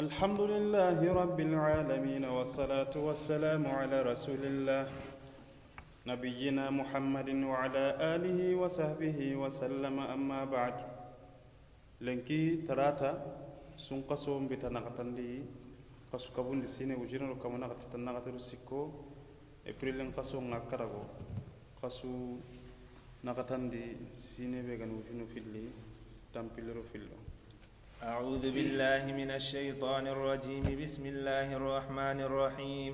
الحمد لله رب العالمين والصلاة والسلام على رسول الله نبينا محمد وعلى آله وصحبه وسلم. أما بعد لنكي تراتا سن قصوم بتنغتندي قصو كبون دي سيني وجيرن كما نغت تنغتر سيكو إبريل لن قصو نغكرغو. قصو نغتندي سيني بيغن وجنو فيلي تامبيلرو فيلو. أعوذ بالله من الشيطان الرجيم. بسم الله الرحمن الرحيم.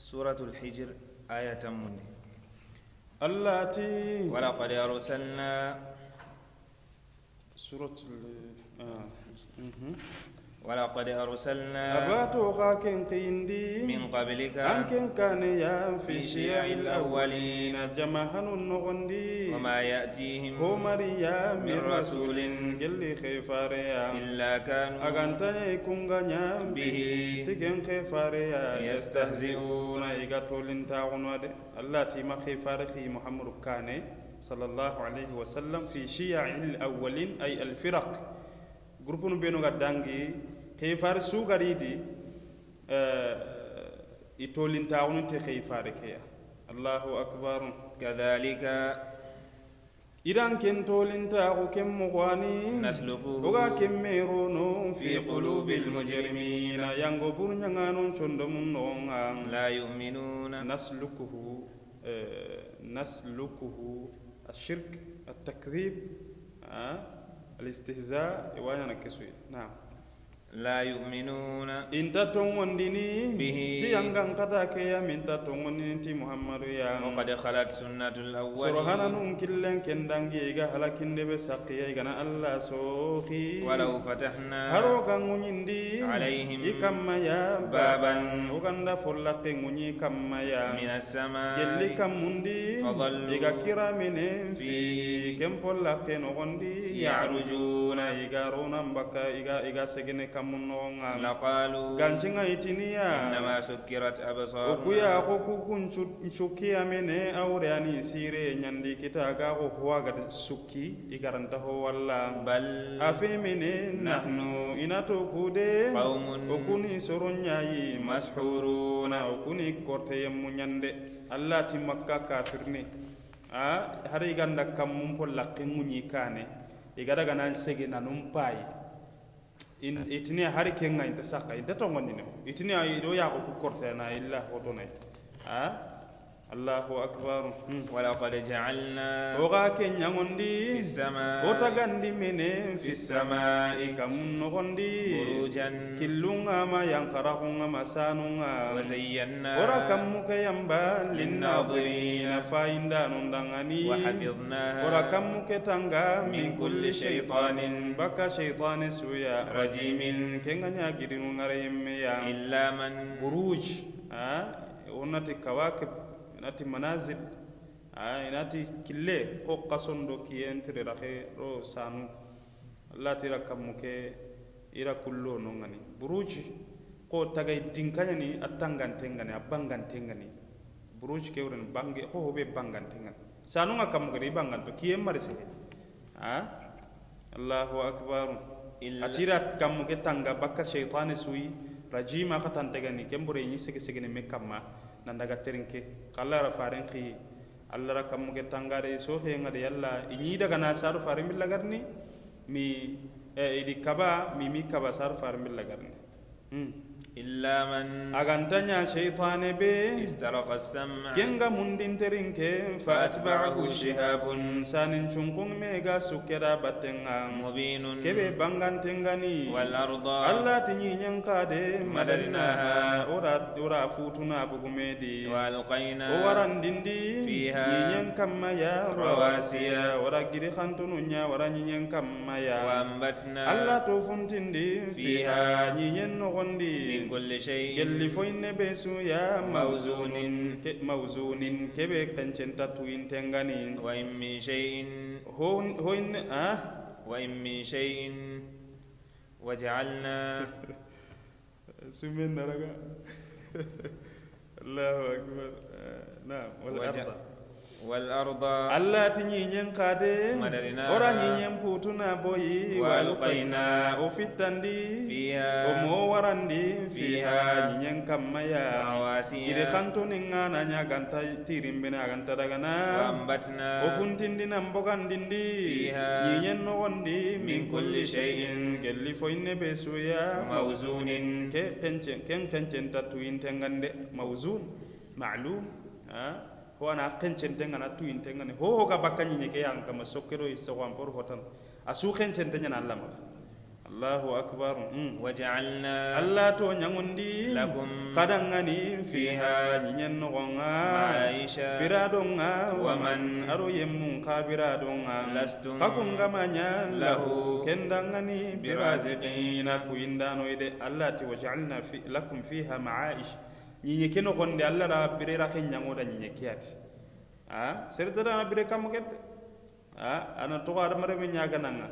سورة الحجر آية منه اللاتي ولقد أرسلنا سورة آه. ولقد أرسلنا أباتو غاكن قيندي من قبلك أنكن كان يا في شيع الأولين. جمهن النغندي وما يأتيهم هو مريا من رسول جل خفاريا. إلا كانوا أغانتا يكونغانيا به. تيجن خفاريا. يستهزئون. إيغاتول انتاغنوا الله تيما خفارخي محمد كاني. صلى الله عليه وسلم. في شيع الأولين. أي الفرق. Groupe nu benu ga dangi xeifar sugaridi i tolintaxunu te xeifare keya allahu akbar كذلك idan ken tolintaxu ken نسلكه oga ken merono في قلوب المجرمين yango bur ñanganon condomun noxonga يؤمنون نسلكه آه، نسلكه الشرك التكذيب آه، الاستهزاء وأنا نكسوي نعم. la yu'minuna inta tongondini ti yangan kata ke ya minta tongondini ti muhammadu ya. Wa qad khalat sunnatul awwal soro hananun killen kendangi ga halakinde be sakkiya igana allah soki walau fatahna haro kan alaihim ikamma ya baban. ukanda follaqe ngunyi kamma ya minas sama gelli kamundi fadallu kira kiramine fi. kempollaqe nogondi ya'rujuna. Iga ronan iga iga segene kamunonga laqalu ganchinga ya. itiniya nama sukirat absar okuya ko kukunchukia mene awre ani sire nyandi kita ga ko huwa ga sukki igaranta ho walla. Bal afi mene nahnu inato kude. qaumun okuni soronyayi mashuruna kuni korte munyande allah ti makka kafirni a hari iganda kam mun polla kengunyi kane. Igada ganan sege nanum payi in itini hari kenga inta saka inta tongondine itini ido yaako ku kortena illa hotonay a الله أكبر ولقد جعلنا وغاك نغندي في السماء وتغندي من في السماء كم نغندي بروجا كلنا ما ينقرهم ما سانونا وزينا وركم كيمبا للناظرين فإن دانون دغني وحفظنا وركم كتنغا من كل شيطان بكى شيطان سويا رجيم كنغا نغرين ريميا إلا من بروج ها ونتي كواكب inati manazil a inati kille ko kasondo kiyentire rahe ro sanu. Allah tira kammu ke ira kullo no ngani buruji ko tagay dinkanyani attangantengani a bangantengani buruji ke wuren bange ho hobe bangantengani sanu nga kammu ke banganto kiyen mari sehe a allahu akbar. Atira kammu ke tanga bakka shaytane suyi rajima khatantagani kembure nyi sege segene me kamma nandaga terinke kallara faren ki allara kammuge tangare sofenga de yalla iñi daga na saru fare milla garni mi idi kaba mi mi kaba saru fare milla garni hmm. إلا من agantanya shaytane be استرق السمع kenga mundinterinke fa atba'ahu shihabun sanin cunkung mega sukera batenga مبين والأرض kade Madarinaha. madarinaha ora ora futuna bugumedi o وألقينا warandindi Fiha. ñiñen kamma ya Rawasiya. rawasiya wara giri xantunu ña wara ñiñen kamma ya وأنبتنا fiha Fiha. ñiñen noxondi من كل شيء. يلي فين بسو يا موزون. موزون. كبك تنشن تطوين تنغنين وإن من شيء. هون هون آه؟ وإن من شيء. وجعلنا. سمين رجاء الله أكبر. آه نعم ولا وجع... أرضى والأرض allah ti ñiñen kade Madarina. ora ñiñen putuna boyi Wa walqayna o fittandi فيها o mo warandi Fiha. fiha ñiñen kammaya رواسي iri xantoninga na ñaganta tirimbene aganta dagana وأنبتنا o funtindina mbogandindi Fiha. ñiñen nogondi min Min kulli kulli shay'in gelli foyinne be suya موزون ke pencen ho ana kencen tenga na tuin tenga ne ho ho ga bakkanyi ke yang kama sokero isawa por hotan. Asu kencen tenga na allah allahu akbar. Mm. waja'alna alla to nyangundi. lakum kadangani fiha nyen nonga maisha biradonga. waman aru yemmu kabiradonga lastum kakunga manya. lahu kendangani biraziqina kuindano ide alla ti waja'alna fi lakum fiha ma'ish ñiñe ke nogonde alla ra birera ke ñangoda ñiñe keyati a seretadana bire kammo kedde a ana togo adamareme ñagananga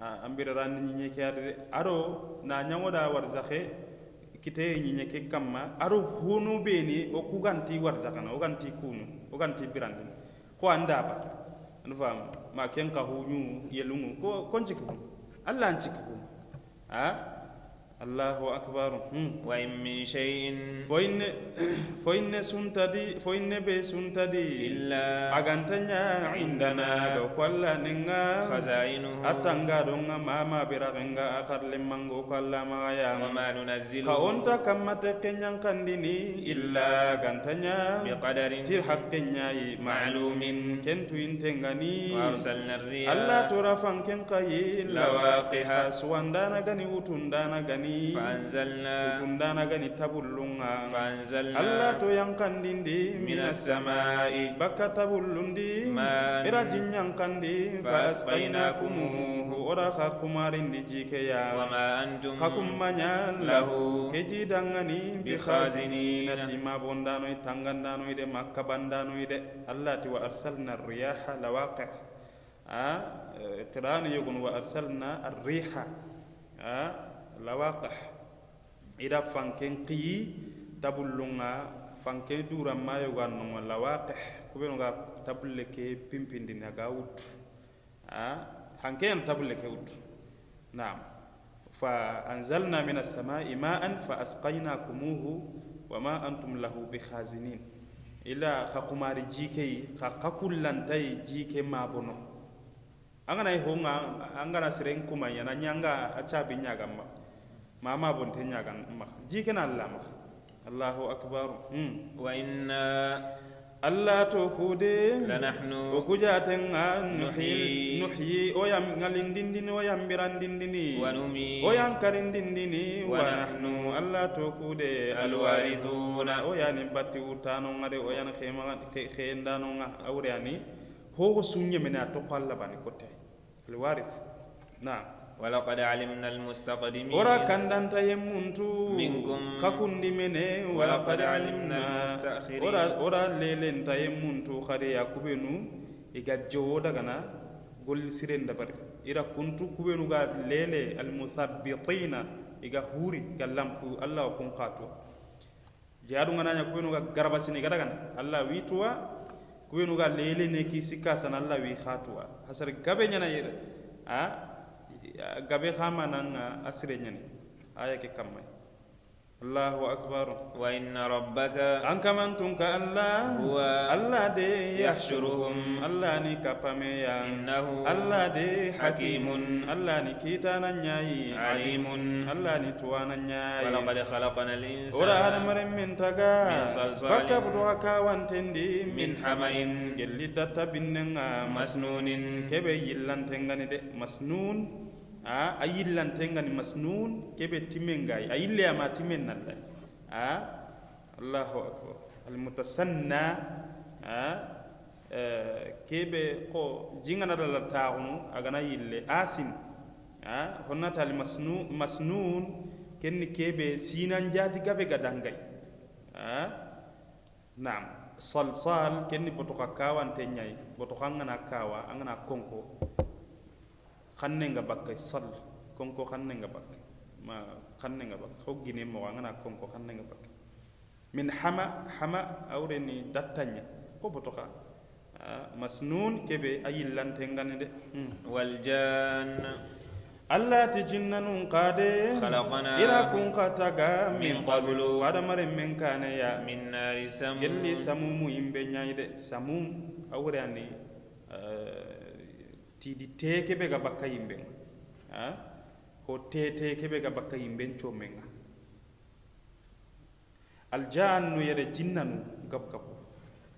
an birerandi ñiñe keyade de aro na ñangoda warsaxe kiteye ñiñe ke kamma. Aro hunu beni o kuganti warsaxana o ganti kunu o ganti birandini ko andaba. An fam ma ken ka huñu yelungu. Ko kon cikki kun allah an cikki kun a akbar hmm. وإن من شيء suntadi fo inne be suntadi إلا indana do kwalla ninga خزائنه atanga donga mama biragenga akarle mango kwalla maya وما ka ننزله onta kammate kenyan kandini illa gantanya بقدر yi معلوم kentu intengani وأرسلنا الرياح tora fanken kayi lawaqiha Lawaqiha. suwandana gani wutundana gani فأنزلنا wutundana gani tabullunga فأنزلنا allah to yankandindi minas samai bakka tabullundi ماء ira jinyankandi fa asqaynakumuhu ora ka kumarindi jikeya وما أنتم ka kummanya lahu ke jidangani bi bikhazinina. khazinati ma bondanoy tangandanoyde makka bandanoyde allah ti wa arsalna riyaha lawaqih a qira'ani yogon wa arsalna arriha a lawaqih ida fanken qiyi tabullunga fanken dura mayo ga lawaqih kubeno ga ke pimpindini aga wuttu a hanken ke wuttu naam. Fa min as-samaa'i ma'an fa wama antum lahu bikhazinin. Ila xa kumari jikeyi xa xa jike mabono. A gana honga an gana siren kumayana mama bonten ñagan max jikena alla max allahu akbaru hmm. wa inna alla to kude. lanahnu o kujaten a nuhyi o yam ngalindindini o yambirandindini o yankarindindini wa nahnu alla to kude. alwarithuna. O yani batti wurtanonga de o yan xeendanonga awreani hoho sunñemene a toqo alla bani kotte alwarith. Naam ولقد علمنا المستقدمين mene Walaqad walaqad alimna alimna almustakhirin. ora ora lelenta yemmuntu khade yakubenu iga jowo dagana golli siren dabari ira kuntu kubenu ga lele almuthabbitina iga huri ga lampu allah wa kun qatu jaadu ngana nya kubenu ga garaba sini ga dagana allah wituwa kubenu ga lele ne ki sikka san allah wi khatuwa hasar gabe xamananga a sire ñani aya ke allahu akbar. Wa inna rabbaka an kamantunka allah. Huwa allah de yahshuruhum. allah ni kapameya. Innahu allah de hakimun. allah ni kitana ñayi alimun. Allah ni tuwana ñayi walaqad khalaqna al insana ora hadamaren min taga bakka buduwa kawantendi min hamayin gelli datta masnunin. Kebe yillantengani de. Masnun. a a yillantengani masnun keɓe timen ngayi a yilleyama timmen nallay a allahu akbar. Almutasanna a e, keɓe ko jinganadala taxunu agana yille asin. A honnatal masnun kenni keɓe sinan jaati gabe ga dangay a naam. Salsal kenni botoka kawante ñayi botoka ngana kawa angana konko. xannenga bakke sal, konko xannenga bakke. Ma xannenga bakke. Ho gine mo ngana konko xannenga bakke. Min hama hama awreni dattanya. Ko botoka ah, masnun kebe ayillante ngane de. Hmm. Wal jann alla ti jinnanun kade khalaqana ira kun qataga min qablu. Adamare men kane ya. Min nari samu. Gelli samumu imbe nyaide samum awrani uh, ah, tiidi teekebe ga bakka yimɓe ŋa ha? Ho teeteekebe ga bakka yimɓen comme ŋa aljaannu yere jinna nu gab gab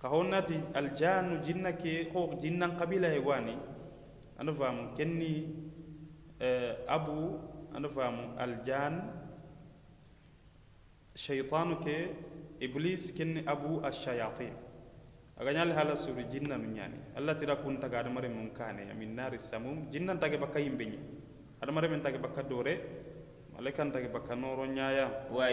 ka honnati aljaannu jinna ke ho jinnan kabila he wani anda faamu kenni eh, abu anda faamu aljaan shaytanu ke iblis kenni abu ashayatin agañal hala suru jinna mi ñaani allah tira kunta ga adamare mum kane amin nari samum. Jinnan tage bakka yimbe ñi adamare men tage bakka dore. Malaika n tage bakka noro ñaya wa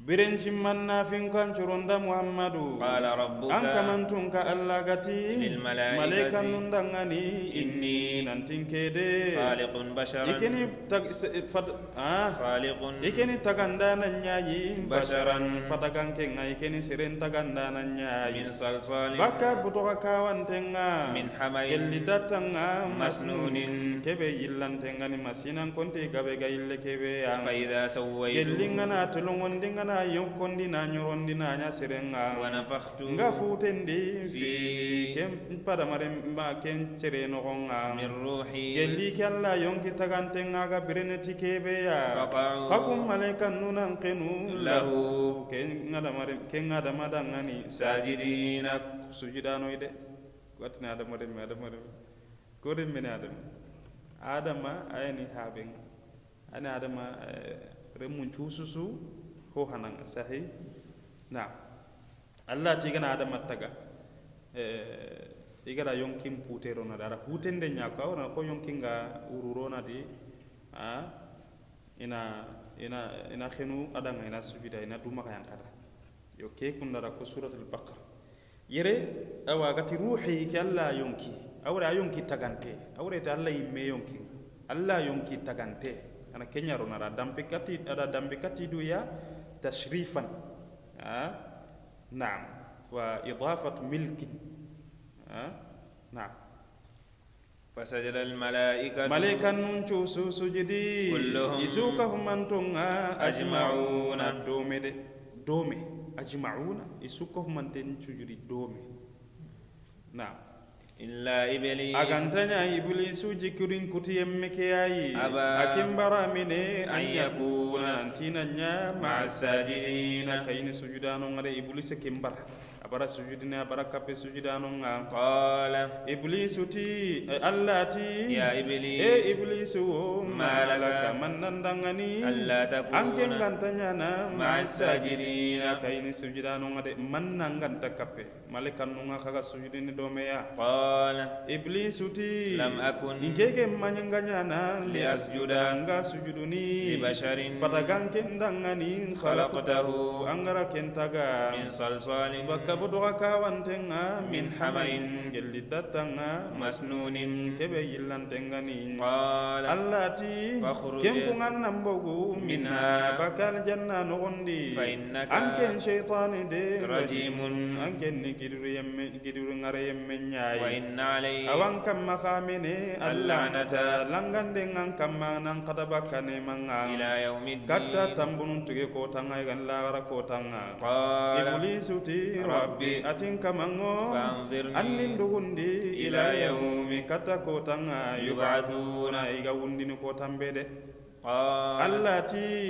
biren cimmanna fin kan coronda muhammadu قال ربك an kamantun ka allah gati للملائكة malaikan nun dangani inni إني nantin kede خالق بشرا ikeni tag se- fad ah خالق ikeni tagandana ñayi Basharan. fatagankenga ikeni siren tagandana ñayi من صلصال bakka butoka kawantenga من حمأ gelli dattanga مسنون kebe yillantengani masinan konti gabe ga yille kebe ya فإذا سويت gelli ngana tolongondi na yonkondi na nyorondi na nya serenga nga futendi fi kem padamare ma ken cere no gonga gelli kalla yonki tagante nga ga bireneti kebe ya. Fakum malaika nunan kenu lahu. Ken ngadamare ken ngadamada ngani sajidina. Sujidano ide. Watina adamare mi adamare adama ayani adama eh, remun ho hananga sahi? Na allah ti gana adama taga igara yonkin puterona dara hutende ñako awona ko yonkinga ururona di a ina ina ina xenu adanga ina sujuda ina dumaka yankata yo ke kundara ko suratul baqara. Yere awa gati ruhi ke allah yonki. Awre a yonki tagante awre te allah yimme yonki. Allah yonki tagante ana kenyaro nara dambe kati ada dambe kati du ya tashrifan ha na'am wa idafat milki ha na'am فسجد الملائكة malaikan nun cusu sujudi Kulluhum isuka humantunga ajma'una. ajma'una dome de dome ajma'una isuka humanten illa iblis. Agantanya iblisu jikirin kutiyem mekeyayi aba. Akimbara mine an yakuna antinanya ma'asajidina kayini sujudanu ngare iblisa kimbara abara sujudini abara kape sujudanunga. Qala iblisu ti eh, allati ya iblis. E iblisu malaka mannandangani alla takuna. Anke ngantanyana ma'asajidina kaini sujudanunga de mannanganta kape. Malakanunga kaga sujudini domeya qala iblisu ti. Lam akun ingege manyanganyana li asjuda. nga sujuduni. Li basharin. Fataganke ndangani khalaqtahu. angara kentaga min salsalin. Bakab bodoga kawantenga min hamain gelli dattanga مسنون kebe yillantengani قال allah ti فاخرج kenkungan nambogu minha bakal janna nogondi فإنك anken sheitani de رجيم anken ni gidiru yemme gidiru ngare yemme ñayi وإن عليه awan kamma kamene allanata langande ngan kamma nan kada bakkane manga إلى يوم katta الدين tambunun tuge ko tanga gan lagara ko tanga قال iblisu ti rabbi atin kamango annin do wundi ila yawmi kata ko tanga yubathuna iga wundini ko tambe de allati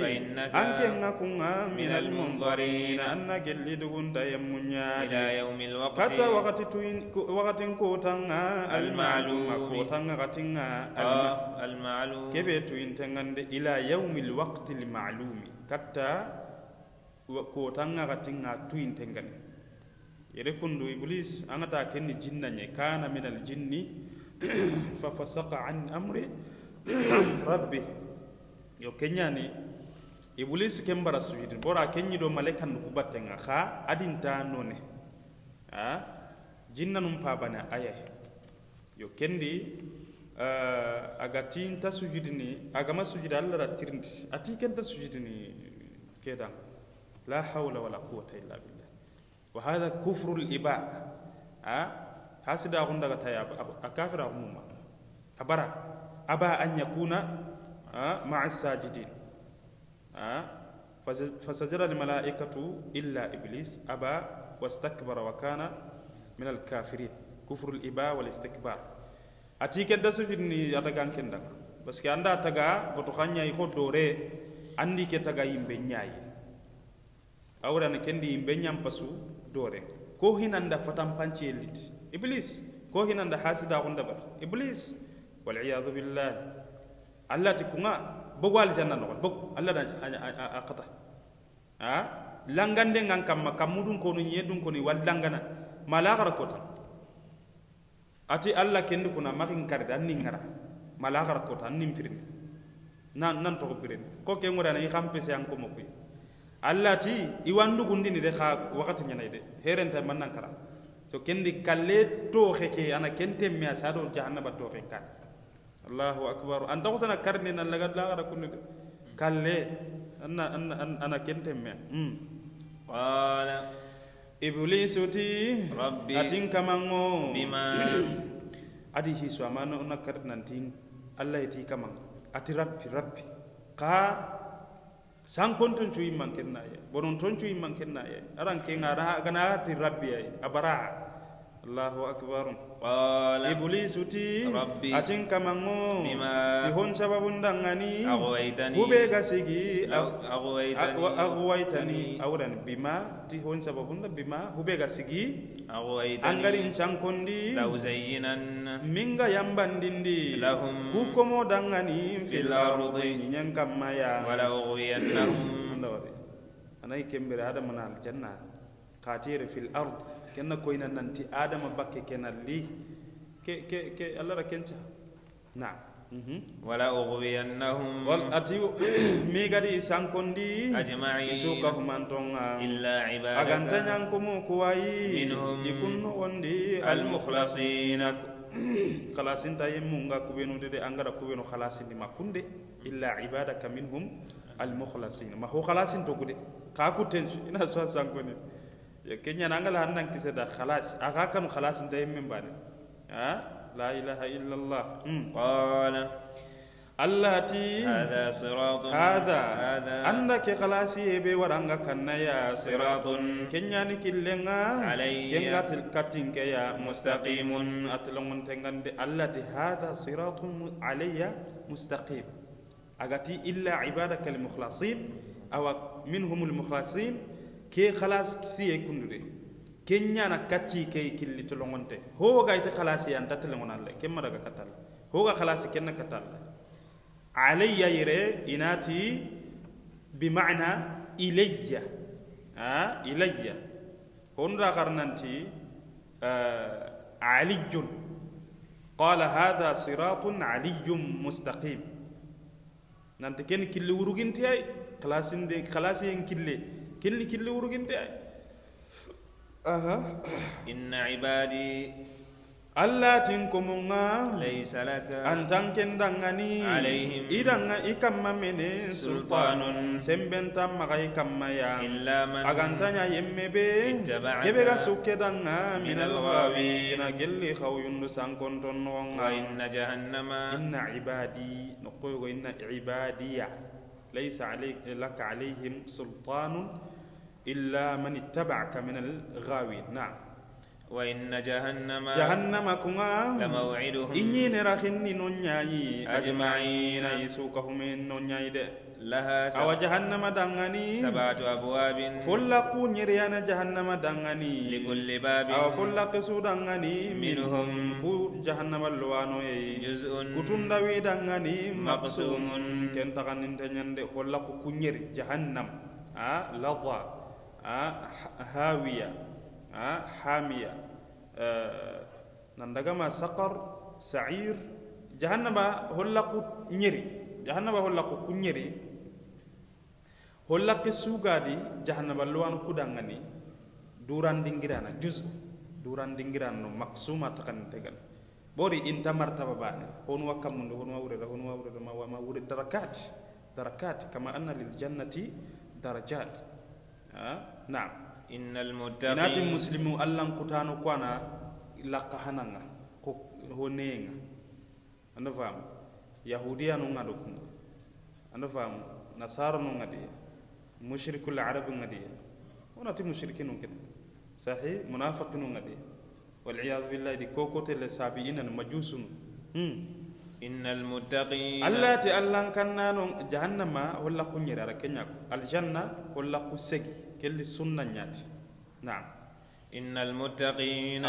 anke nga kunga min almunzarin anna gelli dugun da yammunya ila yawmil waqti. Kata waqti tuin waqtin ko tanga almaluma ko tanga katinga almalum kebe tuin tangande ila yawmil waqti almalumi kata ko tanga katinga tuin tangande yere kundu iblis angata kenni jinna nye kana min aljinni fa fasaqa an amri. Rabbi. Yo kenyani iblis kembara sujudi bora kenyi do malakan ku battenga kha adinta none a jinna num pabane aya yo kendi uh, agati nta sujudini agama sujudi allah ra ati kenta sujudini kedan la hawla wala quwwata illa billah wa hadha kufru al iba a hasida kun daga taya a kafira kun ma abara aba an yakuna ma'a sajidin فسجد الملائكة إلا إبليس أبى واستكبر وكان من الكافرين كفر الإباء والاستكبار أتيك الدسو جني أتغان كندا بس كي أندا أتغا بتخانيا يخو دوري أندي كي تغا يمبنياي أورا نكندي يمبنيام بسو dore ko hinanda fatan panciyel liti iblis ko hinanda hasidaxun dabar iblis waliyadu billah allah ti kunga bogo aljanna noxon bogo allah da a xata a langande ngan kamma kammudun konu ñedun koni wal langana. Malaxara kota. Ati allah kendi kuna maxin karida an nin ngara malaxara kota an nin firindi nan nan toxo pirindi ko ke ngorana i xan pese an komo kuy allah ti i wandu gundi ni de xa wakati ñanay de herenta man nan kara. To kendi kalle to xeke ana kente me a sado jahannaba to xe kan allahu akbar. Anta ko sana karni nan laga la kunni de. Kalle anna anna ana kente me mm qala. Iblisu ti rabbi atin kamango. bima adi hisu amana ona kar nantin. Allah ti kamang ati rabbi rabbi ka sankon ton cuyi man kenna ye. Bonon ton cuyi man kenna ye. Aran ke ngara gana ti rabbi ye. Abara allahu akbar. Qala iblisu ti rabbi atin kamango. bima ihon sababun dangani aghwaytani ube gasigi aghwaytani aghwaytani awran bima. Ti hon sababun bima. Ube gasigi angarin cankondi kundi minga yambandindi lahum kukomo dangani fil ardi nyen kamaya wala ughwiyannahum anai kembere adama na aljanna katere fil ard kenna koyna nanti adama bakke kenalli ke ke ke allah rakenca na'am Mm-hmm. wala ughwiyannahum wal ati mi gadi sankondi ajma'in. suka humantonga illa ibadaka. Aganta nyankumu kuwayi. Minhum ikunno wondi al mukhlasina khalasinta yemunga kubenu dede angara kubenu khalasindi makunde. Illa ibadaka minhum al mukhlasina ma ho khalasin to kude ka kuten ina so sankoni kenya nangala hannan kiseda khalas. Aga kanu khalasinta yemmen bane. Ilaha illa allah mm. قال allati هذا صراط hada هذا anda ke khalasi ebe waranga kanna ya siratun kenya ni killenga Alayya kenga til katin ke ya mustaqimun atlongon tengande allati hada siratun mu- alayya mustaqim agati illa ibadaka almukhlasin kenyana katti kay killi to longonte. Ho ga ita khalasi yan tatle ngonalle kemma daga katal. Ho ga khalasi kenna katal alayya yire inati bi ma'na ilayya. A ilayya. Honra karnanti eh, aliyun qala hadha siratun aliyun mustaqim. Nante ken killi wuruginte ay khalasinde khalasi en kille. Kelli killi wuruginte ay أها. إن عبادي اللاتين كومونا ليس لك أنت كن دعاني عليهم إذا إكم من سلطان سبنا تام غاي كم يا إلا من أغنتا يا يمبي يبغى سوك دعنا من الغاوي نقل خو يندس عن كنتر وإن جهنم إن عبادي نقول إن عبادي ليس عليك لك عليهم سلطان إلا من اتبعك من الغاوين. نعم. وإن جهنم جهنم كما لموعدهم. إني نرخن نونياي. أجمعين. يسوكهم نونياي لها سبعة أو جهنم دنغني سبعة أبواب. فل نريان جهنم دنغني لكل باب أو فل قسو دنغني منهم. كو جهنم اللوانو جزء كتون داوي دنغني مقسوم. كنتغن انتنين دي. فل قو جهنم. آه لضا هاوية حامية نندقما سقر سعير جهنم هلقو نيري جهنم هلقو كنيري هلقي سوغادي جهنم لوان كدانغني دوران دينغيرانا جزء دوران دينغيرانو مقسومة تقنتقن بوري انت مرتبة بانا هون وكم من هون وورد هون وورد ما وورد دركات دركات كما أن للجنة درجات na'am إن المتقين muslimu allan kutano kwana lakka hananga ko ho neenga anda faamu yahudiya nu ŋa do kunga anda faamu nasara nu ŋa diya mushrikul arabi ŋa diya wonati mushrikinu kete sahi munafiqinu ŋa diya waliyadu billahi di kokote إن المتقين الله تي الله كنا جهنم ولا كنير على كنيا الجنة ولا كسجي كل سنة نعم. إن المتقين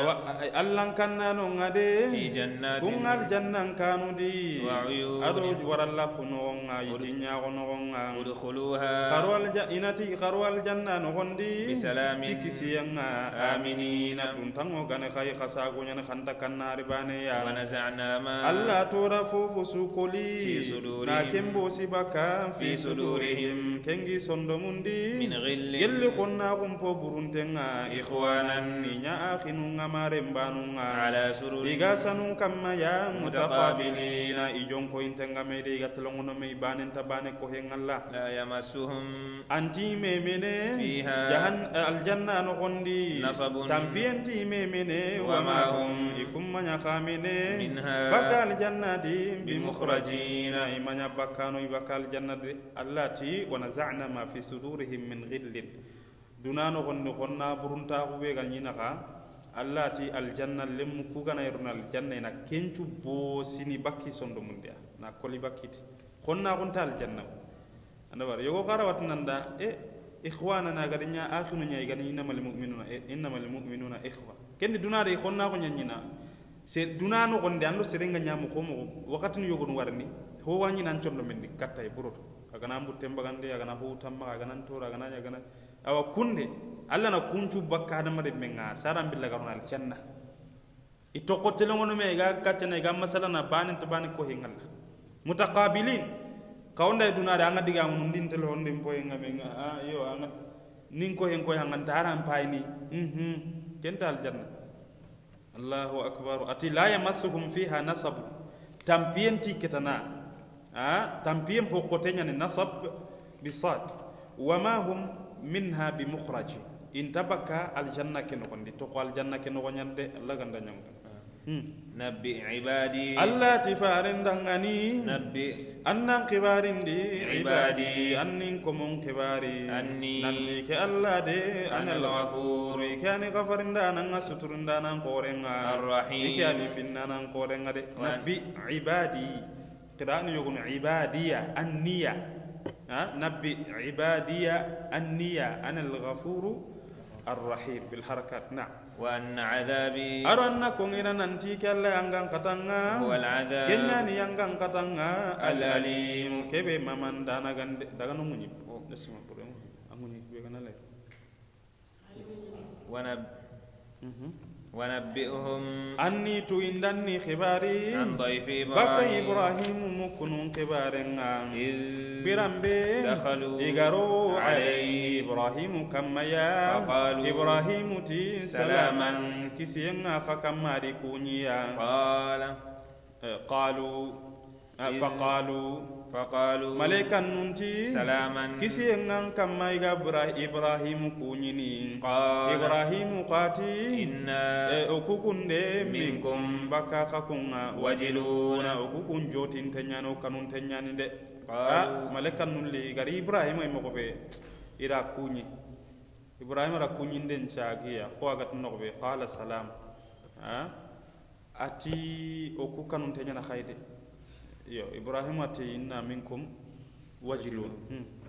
الله كان نغدي في جنات كون الجنة كانوا دي وعيون أدو ور الله كنونا يتنيا كنونا ادخلوها خروا الجنة خروا الجنة نغندي بسلام تكسينا آمنين تنتمو كان خاي خساقو ين خنتا كان ناربانيا ونزعنا ما الله تورفو فسوكولي في صدورهم لكن بوسي بكا في صدورهم كنجي صندموندي من غل يلي قلنا قم برونتنا إخوانا ninya akhinu ngamare mbanu nga على سرور iga sanu kamma ya متقابلين. mutaqabilina ijon ko intenga me de iga telongono me ibanen tabane ko hengalla لا يمسهم anti me mene فيها jahan aljanna no gondi نصب tampienti me mene وما wama هم hum ikum manya khamene منها bakal jannati بمخرجين. bimukhrajina imanya bakano ibakal jannati allati wa naza'na ma fi sudurihim duna noxonni xonna buruntaxuɓe ga ñinaxa allati aljanna lem kugana aljanna ina kencu boosini bakki sondomundiya na koli bakkiti. Xonna xunta aljanna andabar yogo xarawatinanda e ixwanana gada ña axinu innama e, lmuminuna innama lmuminuna ixwa kendi duna de xonnaxo ñañina se duna noxonde ando serenga ñamo xo moxo waxatinu yogonu warni ho wañinan condo kattay e buroto. Agana mbutten bagande agana howutanmaxa agana ntora agana ñagana awa kunde allah na kuncu bakka hadamade men ga saran billa garona aljanna. I tokkotelengono me ga kaccana ga masala na banen to bane ko hengalla mutaqabilin kawnda dunare anga diga mun din tel honde mpoy nga me nga ah yo anga nin ko hen ko hanga taran payni mhm kenta aljanna. Allahu akbar. Ati la yamassuhum fiha nasab. Tampienti ketana ah tampien pokotenya ni nasab bisad wama hum minha bi mukhraj in tabaka aljanna ke nogondi to ko aljanna ke nogoñande allah ganda ñamga نبئ عبادي allah ti farendangani نبئ annan kibarindi Ibadi. annin komon kibari Anni. nanti ke allah de Ana anal al-Ghafur. ghafur ke ani gafarinda nan nga suturinda nan korenga Ar-Rahim. ike ani finna nan korenga نبي عبادي أني أنا الغفور الرحيم. بالحركة نعم. وأن عذابي أرى أنكم إن أنتي كلا أنغان قطنا هو العذاب كنا نيانغان قطنا الأليم. كيف ما دانا دانا مني نسمع بريمو أمني بيجانا ونب ونبئهم أني تو خباري. عن ضيف إبراهيم. بقى إبراهيم مكنون كبارنا. برم دخلوا إقروا علي إبراهيم كما يا؟ فقالوا إبراهيم تي سلاما كسينا فكما ريكوني قال قالوا فقالوا faqalu malaikan nunti salaman kisi ngan kamma ibrahim kunyini qala ibrahim qati inna e ukukunde minkum baka kakunga wajiluna. ukukun jotin tenyano kanun tenyani de qala ah, malaikan nulli gari ibrahim ay mokobe ira kunyi. Ibrahim ra kunyinden chagiya ko agat nokobe qala salam. Ha ati okukanun tenyana khaide yo ibrahima ati inna minkum wajilun hmm.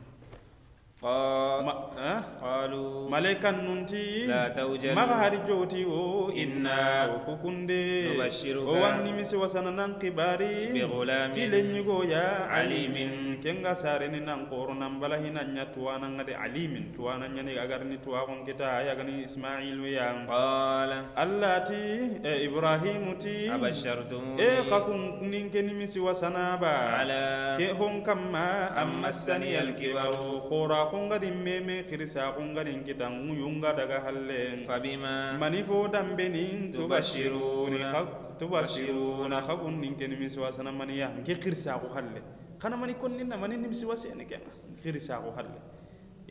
قال Ma, eh? قالوا malaikan nunti لا توجل o kukunde nubashiruka o wanni misi wasana nan kibari بغلام koro nan balahi nan nya tuwana ngade alimin tuwana nyani agarni tuwa kon kita ya gani ismailu ya قال e ibrahimu ti أبشرتموني e kakun ninkeni misi wasana ba على ke hon kamma amma Amassani khungadi meme khirisa khungadi kita nguyunga daga halle فبما mani fo dambeni tubashiruni Tubashiruna. tubashiruna ninkeni misiwasana mani ya nke khirisa ko halle kana mani konninna mani nimisiwasi ene kenga khirisa ko halle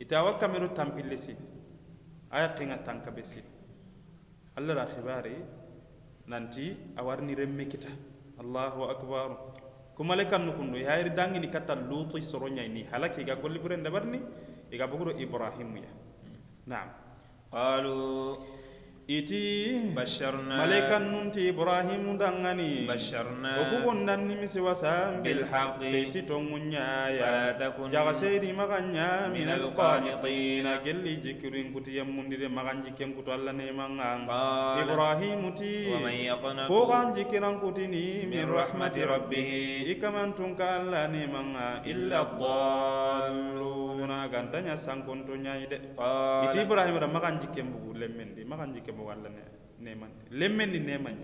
itawa kamero tampille si aya kinga tanka besi allah ra khibari nanti awarni remme kita allahu akbar kumale kannu kundu hayri dangini katta lutu soro ni halaki ga golli buren dabarni ikabukuru Ibrahim Ibrahimiyah. Naam. Qalu iti basharna malaikan nunti Ibrahim dangani basharna okubon dan nimisi wasam bil haqi iti tongunya ya jaga seidi maganya min al qanitin gelli jikrin kuti yamundire magan jikem kutu alla ne manga ibrahim ti wa man ko kan kuti kutini min rahmati rabbih ikaman tunka alla ne manga illa dhalluna gantanya sangkontonya ide iti ibrahim da magan bugulemendi magan jikem mo walla neman lemmen e, ni neman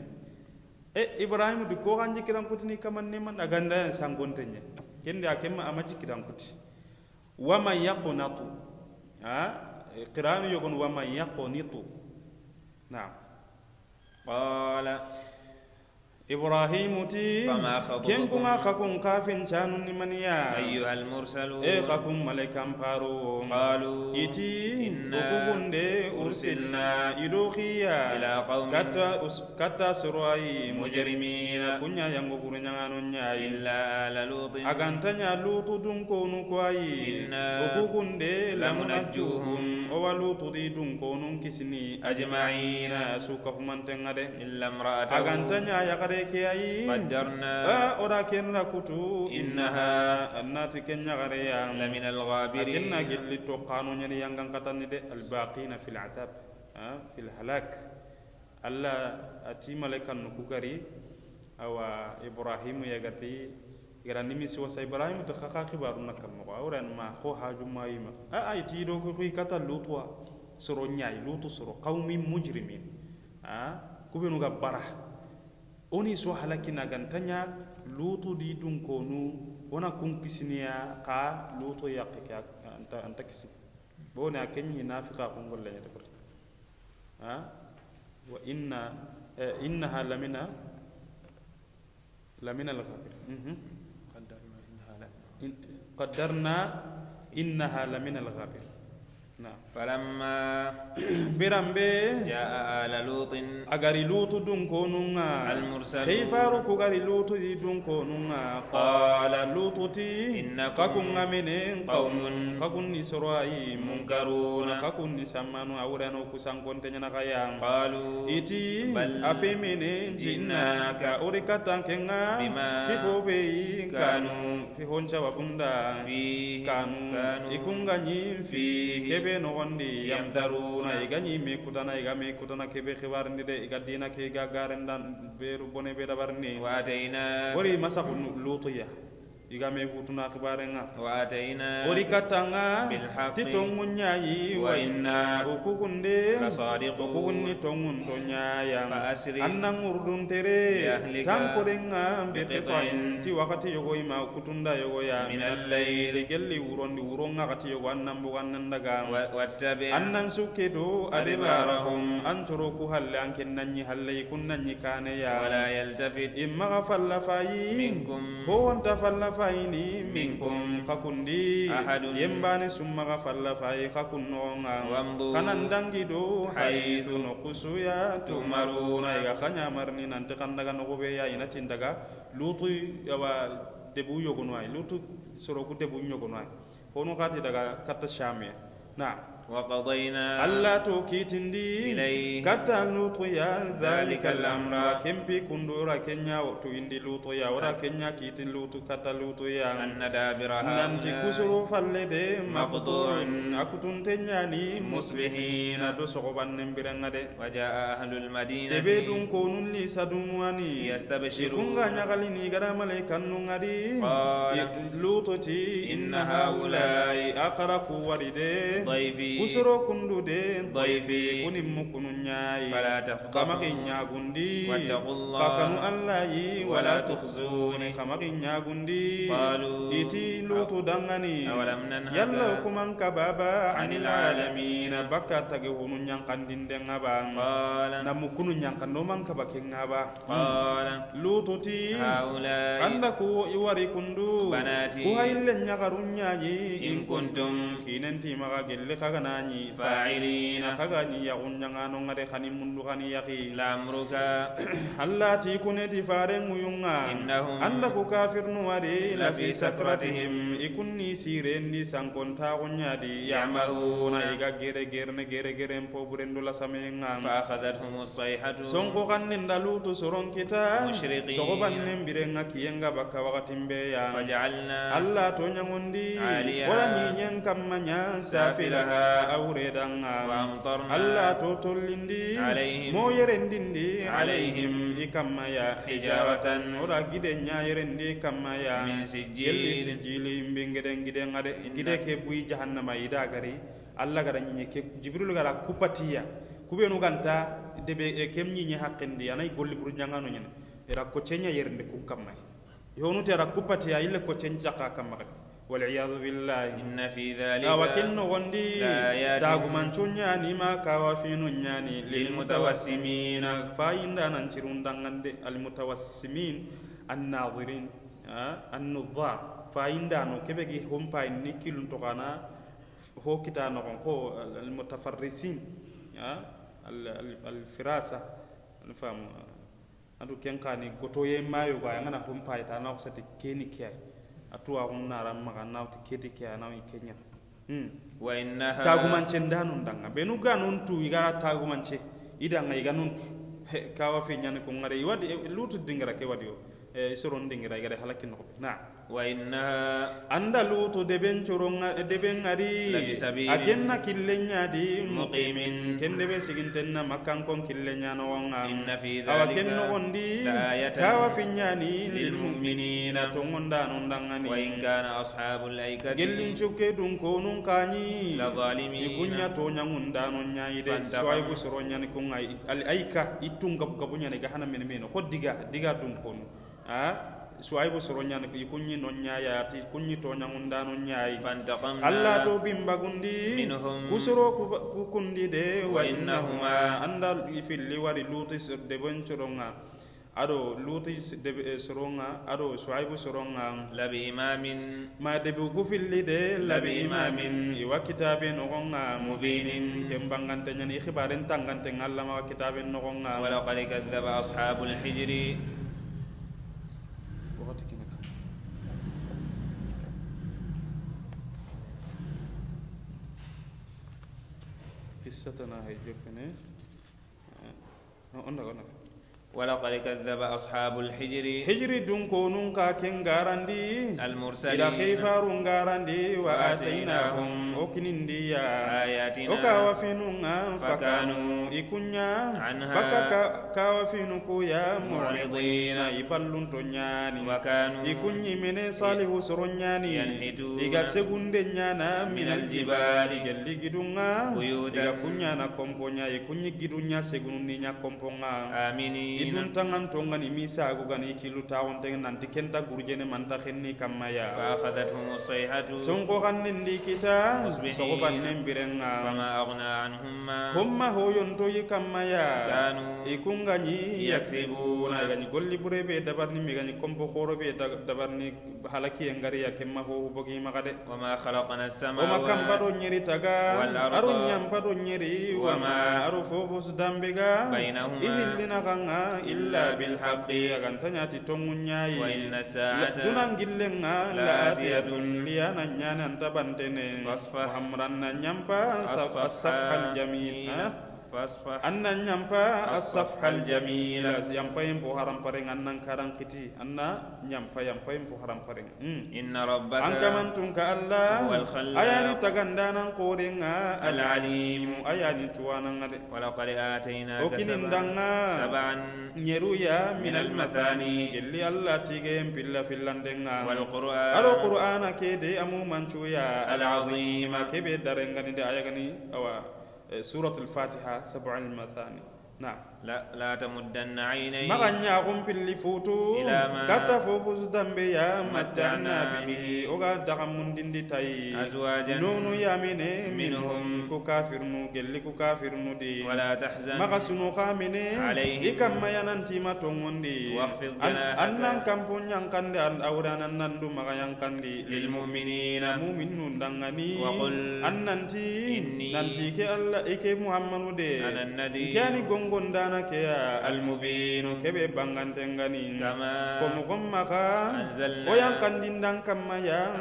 e ibrahim du ko ganji kiran kutini kaman neman aganda sangonte nya kende akemma amaji kiran kuti. Wama yaqnatu. Ha? E, Qira'u yogon wama yaqnitu. Na'am. Qala ibrahimu ti ken kunga kakun kafin canun ni maniya ayyuha almursalun e kakun malaikan paro qalu iti inna ukugunde ursilna idokiya ila qaumin katta us- katta soroayi mujrimina. Kunya yango kurunyangano nyayi illa ala lutin. Agantanya lutu dunkonu kwayi ukugunde lamunajjuhum. owa lutu di dunkonu kisini ajma'ina. Suka humantenga de. Illa imra'atahu. Agantanya yakare kiyayi badarna eh, ora ken rakutu innaha. Annati ken nyagareya lamin alghabirin akinna gilli to qanu nyani yangan katani albaqina fil atab fil halak. Alla ati malaikan nukugari awa ibrahim yagati gara nimi siwa sa ibrahim to khakha khibaru nakam. Ko awran ma ko haju mai ma. A ay do ko ki kata lutwa suro nyaay lutu suro qawmi mujrimin. Ha kubenu ga barah. Oni so halakina gantanya lutu di dun konu wona kun kisiniya ka lutu yakke ka anta anta kisi. Bone a kenyi nafika kun golle nyata par ha? Wa inna eh, innaha lamina lamina al-ghabir mhm. In- qaddarna innaha lamina al-ghabir na. Falamma birambe jaa ala lutin agari lutu dun konunga Al-mursalun. kayfaru ku gari lutu di dun konunga qala lutu ti Innakum kakun amene qaumun kakun ni soroayi munkaruna kakun ni sammanu awurano kusankonte nyana kayang qalu iti Bal afemene jinnaka jinnaka ori katankenga bima tifo beyi kanu kanu gondi yamdaruna iga ñimme kudana iga me kudana kebe xibarindi de iga dina ke iga garendan beru bone be dabarni watayna wori igame kutuna kibarenga. Wa ataina orikatanga ti tongun nyayi wa inna ukukunde ukukunni tongun to nyaya anna ngurdun tere tankorenga be ti wakati yogo ima kutunda yogo ya. Min al-layl gelli wurondi wuronga kati yogo annan bugannan daga wattabi. Annan sukedo adebarahum antoro ku halle anken nanyi halle kunnan nyikane ya. Wala yaltafit. Imma fallafayi minkum. Ho anta fayini Minkum. kakundi. Ahadun. yembani summa ga falla fayi kakunnonga kanan dangi do Haythu nukusuya tumaruna. Iga kanyamarni nanti kandaga nogobe ya ina tindaga lutu yawa debu yogono ay lutu soroku debu yogono ay hono kati daga katta shame. Na وقضينا ألا توكيتن دي إليه. كتا لوطيا ذلك الأمر. كم في كندورا كنيا وقتو اندي لوطيا ورا كنيا كيتن لوطو كتا لوطيا أن دابرا نانتي كسرو فالدي مقطوع. أكتن تنياني مصلحين دو سغبا نمبرن وجاء أهل المدينة. إبيدون كون لي سدمواني يستبشرون. كنغا نغاليني غرا ملايكا نغاري قال. لوطتي إن هؤلاء أقرق وردي. ضيفي. kusuro kundude ضيفي kunin mukunun nyai فلا تفضحوا kamakin nyagundi واتقوا الله kakanu allahi ولا wala تخزوني kamakin nyagundi قالوا iti lutu dangani أولم ننهك yalla kuman kababa عن anil العالمين alamin baka tage hunu nyankandinde ngaba قال na mukunu nyankando man kabake ngaba قال lututi هؤلاء anda ku iwari kundu بناتي البينات ku hayille ñagaruñayi إن كنتم kinenti maga gelle kaganañi فاعلين kagañi yaxunñanganongade xani mundu xani yaxi لأمرك allah ti kuneti farenguyunga إنهم anda ku kafirnuwadi lafi لفي sakratihim i kunni sirendi sankontaxuñadi yamaluna iga gere gerne gere geren poburendu lasamenga فأخذتهم الصيحة sonko xannen dalutu soron kita مشرقين. soxobannen birenga kiyenga bakka waxatin beya فجعلنا allah to ñagondi عاليها wala ñiñen kamma ña safilaha awredanga alla totollindi yerendindi alayhim i kamma ya hijaratan yerendi kamma ya ke buyi jahannama ida gari alla gara ɲiɲe ke jibrilu gara kupatiya. Debe e, kem ɲiɲe hakkindi anayi golli buru ɲangano ɲene era koccenya yerende kun kamma yonute ara kupatiya ille koccen jaka kamma waliyadu billahi inna fi dhalika awa kel nogondi dagumancuɲani ma kawa finuɲani lilmutawassimina fa yinda nancirundangande almutawassimin annazirin annudar fa yindano kebe gi hompayin ni kilun togana ho kita nogon ko almutafarrisin alfirasa famu adu ken kani gotoye mayo ga ngana hompayitanaxosati keni keyay a tuwa kun nara maga na ti keti ke ana yi kenya hmm wa innaha tagumance ndanu ndanga benu ganun tu igara tagumance idanga iganun tu. He kawa fe nyane ko ngare. Iwadi lutu dingara ke wadi yo Eh, isoron dingira gare halaki no na wa inna andalu to deben choronga eh, deben ari akenna killenya di muqimin. Kende be sigintenna makkan kon killenya no wonga inna fi dhalika awakenno gondi tawa finyani lil mu'minina. to non dangani wa in kana ashabul aikati gellin chuke dun ko nun kani la zalimin ikunya to nyangunda non nyaide soay bu nyani ni kungai. Aika itunga gabunya ne gahana menmeno ko diga diga dun ko nu ha swai bu soro nyani ko ikunyi non nyaya ti kunyi to nyangunda non nyayi فانتقمنا Allah to bimba gundi Minhum. kusoro ku ku kundi de wa Wa innahuma andal ifilli wari luti de bon coronga ado luti de soronga ado swaibu soronga لبإمام ma debi ku filli de labi Labi imamin iwa kitabe nogonga مبين kembangante ñani i xibaren tangante ngalla ma kitabe nogonga ولقد كذب أصحاب الحجر قصتنا هي آه، ولقد كذب أصحاب الحجر. حجر دون كن غارندي. المرسلين. إلى خيفار غارندي وآتيناهم. wo kinindiya ayatina wo kawafinu ŋa fakanu ikunya, baka kawafinu kuya muridina. I ballunto ɲani i kunɲi mene salihu soro ɲani i ga segunde ɲana minaljibali gelli gidu ŋa i ga komponya, kompo ɲa i kunɲi gidu ɲa segunundi ɲa kompo ŋa i duntaŋanto ŋani misagu gani i kilu taxonteŋe nanti kenta gurjene manta xenni kammaya. Sonko xannindi kita. مصبحين. فما أغنى عنهم ما homma hoyontoyi kammaya كانوا ikungañi yaksibuna. gañi golli bure be dabarni mi gañi kompo horo be da- dabarni halakiye ngariya kemma ho bogimaxa de وما خلقنا السماوات ɗo ñeri taga والأرض aro ñampa ɗo ñeri wama وما fofo su dambega بينهما xanga illa إلا بالحق tongu ñayi وإن الساعة dunangillenga لآتية laatiyatun liyana ñani anta bantene فاصفح hamranna ñampa الصفحة asafhal jamil ah? فاصفح anna ñampa الصفح الجميل. jamila yampayen po harampareng annan karan kiti anna ñampa yampayen po harampareng mm. إن ربك kamantun ka allah هو الخلاق ayani tagandanan korenga العليم tuwananga de ولقد آتيناك سبعا سبعا ñeruya من المثاني gelli allah tigeyen pilla fillandenga والقرآن aro qur'ana kede amu mancuya العظيم kebe darengani de ayagani awa سورة الفاتحة سبع المثاني. نعم. لا, لا تمدن عينيك maga ñaxum pilli futu Ila ma- katta fofusu dambe ya Matta'na mattana bihi oga daxamundindi tayi أزواجا nunu yamine minhum. minhum ku kafirnu gelli ku kafirnu di ولا تحزن maga sunu xamine Alayhim. i kamma yanantima tongondi Wakhfid An- janahaka. an nan kampu ñankandi an awranan nandu maga yankandi للمؤمنين mumin nu dangani Waqul. an nanti Inni. nanti ke allah ike muhammadu de أنا النذير kani qur'ana ke ya almubin ke be banganten gani ko mo ko maka o yan kandin dan kama ya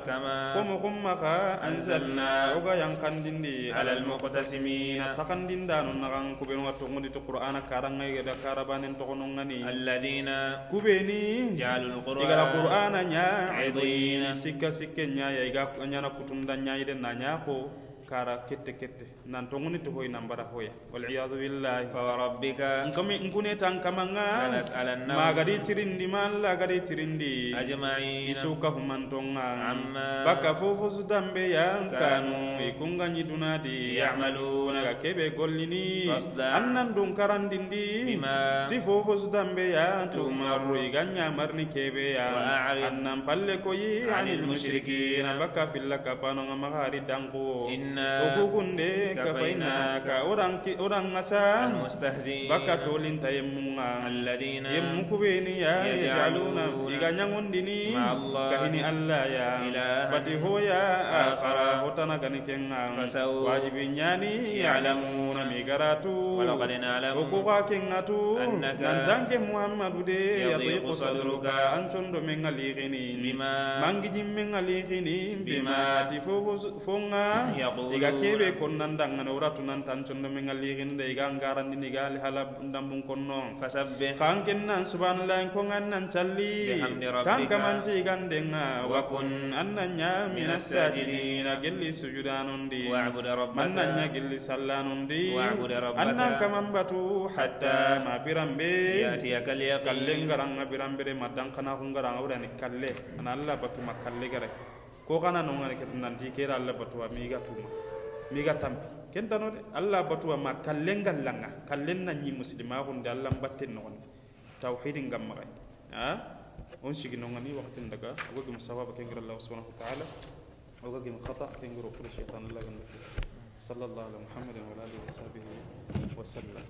kama ko mo ko maka anzalna o ga yan kandin di alal muqtasimin ta kandin dan na kan ku be no to ngudi to qur'ana karan ngai ga karabanen to kono ngani alladina ku be ni jalul qur'ana qur'ana nya Aidina, sikka sikkenya ya ga nyana kutum dan nya iden ko kara kette kette nan to ngoni to hoyna mbara hoya. Wal iyad billahi. Fa rabbika. Ngami ngune tan kamanga ma gadi tirindi malla gadi tirindi. Ajma'in. Isuka to nga baka fofu sudambe yankanu. Ikunga nyidunadi ya'maluna. Ka kebe gollini. Annan dun karandindi. Bima. Ti fofu sudambe ya. Tumaru. Iganya marni kebe ya. Annan palle koyi anil mushrikin baka fillaka panonga ngamari dangu. Inna ka orang ki orang ngasa المستهزئين tolin tayemunga الذين Allah kahini Allah ya ilahan bati hoya akhara akhara. hotana gani kenga Fasaw wajibi nyani ya'lamuna migaratu ولقد نعلم Annaka nantanke muhammadu de yadiqu yadiqu sadruka sadruka ancondo men aligini بما mangijin men aligini bima Bima ti fofo iga kebe konnan ora tu nan tancondo men de iga ngarandini iga ali hala kon no fasabbe kan kennan subhanallahi ko ngannan challi kan kamanti igandenga wa kun annanya minas sajidin. gelli wa abud rabbaka. Annanya gelli wa abud rabbaka. Annan kamambatu hatta ma birambe yatiyaka al yaqin kallengaranga birambere madan kana hungaranga urani kalle. An allah batu makalle gare. Ko kana no ngani ket nanti kera allah batu wa mi ga tuma mi ga tampi ken tano de allah batu wa ma kalle ngallanga kalle na nyi muslima ko nda allah batten no tauhidin gamma kay ha on sigi no ngani waqtin daga ko gum sawaba ken allah subhanahu wa ta'ala o gum khata ken gro ko shaytan allah gam sallallahu alaihi wa sallam wa alihi wa sahbihi wa sallam